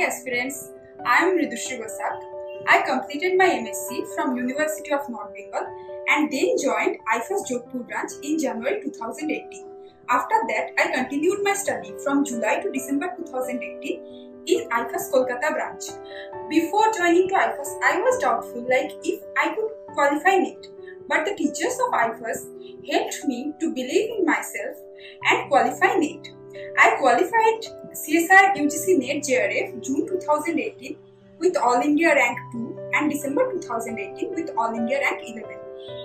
Hi aspirants, I am Mridushree Basak. I completed my MSc from University of North Bengal and then joined IFAS Jodhpur branch in January 2018. After that, I continued my study from July to December 2018 in IFAS Kolkata branch. Before joining to IFAS, I was doubtful like if I could qualify NET. But the teachers of IFAS helped me to believe in myself and qualify NET. I qualified CSIR UGC NET JRF June 2018 with All India rank 2 and December 2018 with All India rank 11.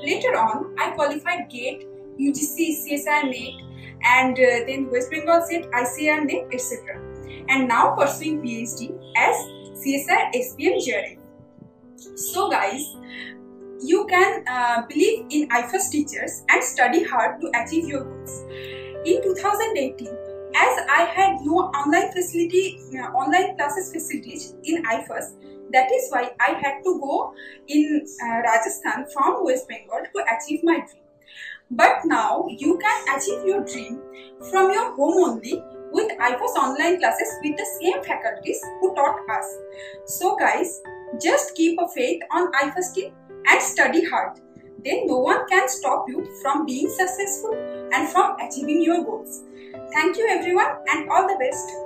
Later on, I qualified GATE, UGC, CSIR NET and uh, then West Bengal SET, ICAR NET etc. And now pursuing PhD as CSIR SPM JRF. So guys, you can uh, believe in IFAS teachers and study hard to achieve your goals. In 2018, as I had no online facility, uh, online classes facilities in IFAS, that is why I had to go in uh, Rajasthan from West Bengal to achieve my dream. But now you can achieve your dream from your home only with IFAS online classes with the same faculties who taught us. So guys, just keep a faith on IFAS team and study hard. Then no one can stop you from being successful and from achieving your goals. Thank you everyone and all the best.